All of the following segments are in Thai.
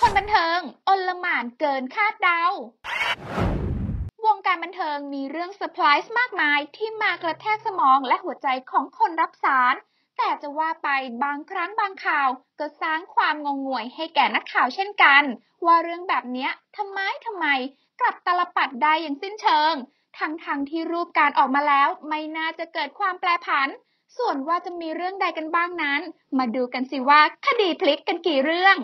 คนบันเทิงอลหม่านเกินคาดเดาวงการบันเทิงมีเรื่องเซอร์ไพรส์มากมายที่มากระแทกสมองและหัวใจของคนรับสาร แต่จะว่าไปบางครั้งบางข่าว ก็สร้างความงงงวยให้แก่นักข่าวเช่นกัน ว่าเรื่องแบบเนี้ยทำไมทำไม กลับตาลปัตรได้อย่างสิ้นเชิง ทั้งๆที่รูปการออกมาแล้วไม่น่าจะเกิดความแปรผัน ส่วนว่าจะมีเรื่องใดกันบ้างนั้น มาดูกันสิว่าคดีพลิกกันกี่เรื่อง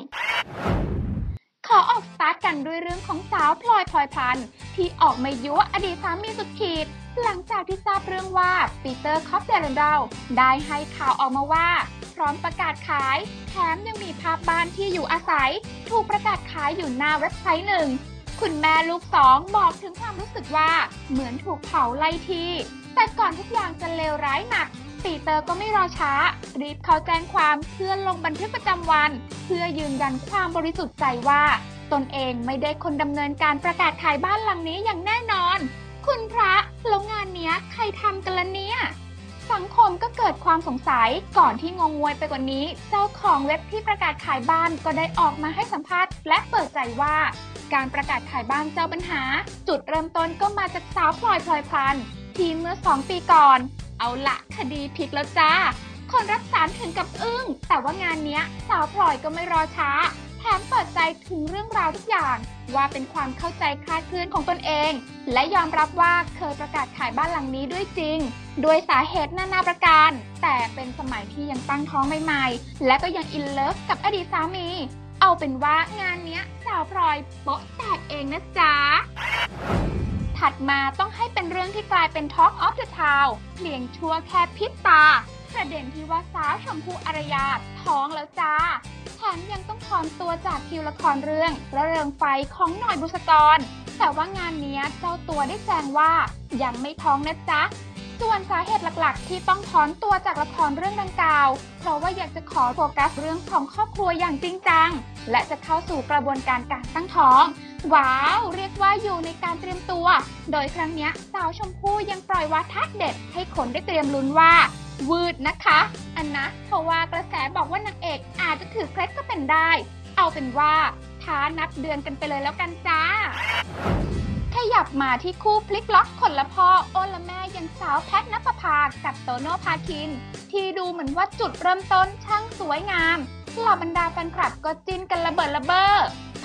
ขอออกสตาร์ทกันด้วยเรื่องของสาวพลอยพลอยพรรณที่ออกมายั่วอดีตสามีสุดขีด หลังจากที่ทราบเรื่องว่าปีเตอร์คอร์ปไดเรนดัลได้ให้ข่าวออกมาว่า พร้อมประกาศขาย แถมยังมีภาพบ้านที่อยู่อาศัย ถูกประกาศขายอยู่หน้าเว็บไซต์หนึ่ง คุณแม่ลูกสองบอกถึงความรู้สึกว่าเหมือนถูกเผาไล่ที่ แต่ก่อนทุกอย่างจะเลวร้ายหนัก ปีเตอร์ก็ไม่รอช้า รีบเขาแจ้งความเพื่อลงบันทึกประจำวัน เพื่อยืนยันความบริสุทธิ์ใจว่า ตนเองไม่ได้คนดำเนินการประกาศขายบ้านหลังนี้อย่างแน่นอน คุณพระแล้วงานเนี้ยใครทำกันละเนี่ย สังคมก็เกิดความสงสัยก่อนที่งงงวยไปกว่านี้ เจ้าของเว็บที่ประกาศขายบ้านก็ได้ออกมาให้สัมภาษณ์และเปิดใจว่าการประกาศขายบ้านเจ้าปัญหา จุดเริ่มต้นก็มาจากสาวพลอยพลอยพันที่เมื่อสองปีก่อน เอาละคดีพลิกแล้วจ้า คนรับสารถึงกับอึ้ง แต่ว่างานเนี้ยสาวพลอยก็ไม่รอช้า แถมเปิดใจถึงเรื่องราวทุกอย่าง ว่าเป็นความเข้าใจคลาดเคลื่อนของตนเอง และยอมรับว่าเคยประกาศขายบ้านหลังนี้ด้วยจริง โดยสาเหตุนานาประการ แต่เป็นสมัยที่ยังตั้งท้องใหม่ๆ และก็ยังอินเลิฟกับอดีตสามี เอาเป็นว่างานเนี้ยสาวพลอยโป๊ะแตกเองนะจ๊ะ ถัดมาต้องให้เป็นเรื่องที่กลายเป็น Talk of the Town เพียงชั่วแค่พริบตา ประเด็นที่ว่าสาวชมพูอารยาท้องแล้วจ้าแถมยังต้องถอนตัวจากคิวละครเรื่องระเริงไฟของหน่อยบุษกร แต่ว่างานนี้เจ้าตัวได้แจ้งว่ายังไม่ท้องนะจ๊ะส่วนสาเหตุหลักๆ ที่ต้องถอนตัวจากละครเรื่องดังกล่าว เพราะว่าอยากจะขอโฟกัสเรื่องของครอบครัวอย่างจริงจัง และจะเข้าสู่กระบวนการการตั้งท้อง ว้าว เรียกว่าอยู่ในการเตรียมตัว โดยครั้งนี้สาวชมพู่ยังปล่อยวาทะเด็ดให้คนได้เตรียมลุ้นว่าวืดนะคะ อันนะเพราะว่ากระแสบอกว่านางเอกอาจจะถือเคล็ดก็เป็นได้ เอาเป็นว่าท้านับเดือนกันไปเลยแล้วกันจ้า ขยับมาที่คู่พลิกล็อกคนละพ่อโอละแม่ยังสาวแพทนภพากับโตโน่พาคิน ที่ดูเหมือนว่าจุดเริ่มต้นช่างสวยงามเหล่าบรรดาแฟนคลับก็จิ้นกันระเบิดระเบ้อ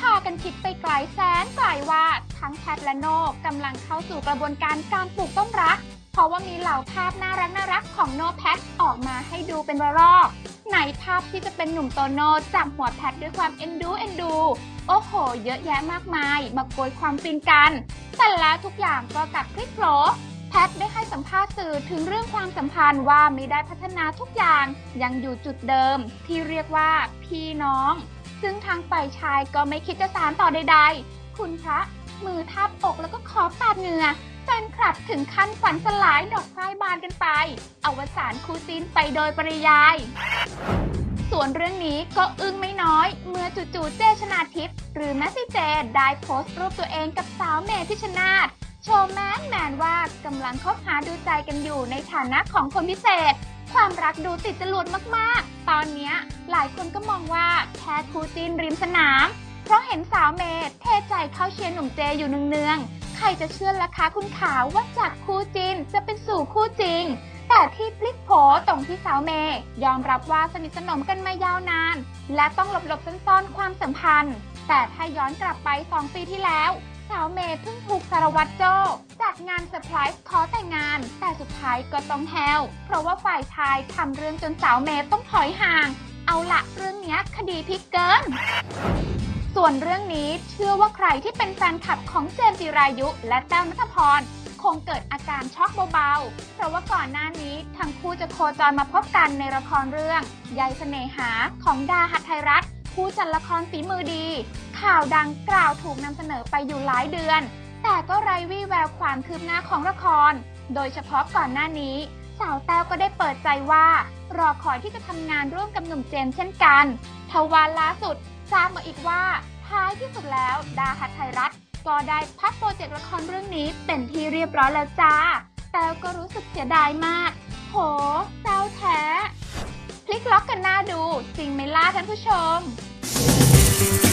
พากันคิดไปไกลแสนไกลว่าทั้งแพทและโน่กำลังเข้าสู่กระบวนการการปลูกต้นรัก เพราะว่ามีเหล่าภาพน่ารักน่ารักของโนแพทออกมาให้ดูเป็นระลอกไหนภาพที่จะเป็นหนุ่มโตโน่จับหัวแพทด้วยความเอ็นดูเอ็นดู โอ้โห เยอะแยะมากมายมาโกยความฟินกัน แต่แล้วทุกอย่างก็กลับพลิกโผลแพทได้ให้สัมภาษณ์สื่อถึงเรื่องความสัมพันธ์ว่าไม่ได้พัฒนาทุกอย่างยังอยู่จุดเดิม ที่เรียกว่าพี่น้อง ซึ่งทางฝ่ายชายก็ไม่คิดจะสารต่อใดๆ คุณพระมือทาบอกแล้วก็ขอปาดเหงื่อแฟนคลับถึงขั้นฝันสลายดอกไม้บานกันไป อวสานคู่ซีนไปโดยปริยาย ส่วนเรื่องนี้ก็อึ้งไม่น้อย เมื่อจู่ๆเจชนาทิพย์หรือแมสซี่เจได้โพสต์รูปตัวเองกับสาวเมพิชชนาธโชว์แมนแมนว่ากำลังคบหาดูใจกันอยู่ในฐานะของคนพิเศษ ความรักดูติดจรวดมากๆ ตอนนี้หลายคนก็มองว่าแค่คู่จินริมสนาม เพราะเห็นสาวเมย์เทใจเข้าเชียร์หนุ่มเจอยู่เนืองๆ ใครจะเชื่อล่ะคะคุณขาวว่าจากคู่จิ้นจะเป็นสู่คู่จริง แต่ที่พลิกโผตรงที่สาวเมย์ยอมรับว่าสนิทสนมกันมายาวนาน และต้องหลบๆซ่อนๆความสัมพันธ์ แต่ถ้าย้อนกลับไป 2 ปีที่แล้ว สาวเมย์เพิ่งถูกสารวัตรโจ้จัดงานเซอร์ไพรส์ขอแต่งงาน แต่สุดท้ายก็ต้องแห้วเพราะว่าฝ่ายชายทำเรื่องจนสาวเมย์ต้องถอยห่าง เอาละเรื่องนี้คดีพลิกเกิน ส่วนเรื่องนี้เชื่อว่าใครที่เป็นแฟนคลับของเจมส์จิรายุ และแต้วณฐพรคงเกิดอาการช็อกเบาๆ เพราะว่าก่อนหน้านี้ทั้งคู่จะโคจรมาพบกันในละครเรื่องยายเสน่หาของดาหัตถไทยรัฐ ผู้จัดละครฝีมือดี ข่าวดังกล่าวถูกนำเสนอไปอยู่หลายเดือน แต่ก็ไร้วี่แววความคืบหน้าของละคร โดยเฉพาะก่อนหน้านี้ สาวแต้วก็ได้เปิดใจว่า รอคอยที่จะทำงานร่วมกับหนุ่มเจมส์เช่นกันทว่าล่าสุดทราบมาอีกว่าท้ายที่สุดแล้วดาหัตไทยรัฐ ก็ได้พับโปรเจกต์ละครเรื่องนี้เป็นที่เรียบร้อยแล้วจ้า แต่ก็รู้สึกเสียดายมาก โหเศร้าแท้ ลิกล็อกกันหน้าดู จริงไหมล่ะท่านผู้ชม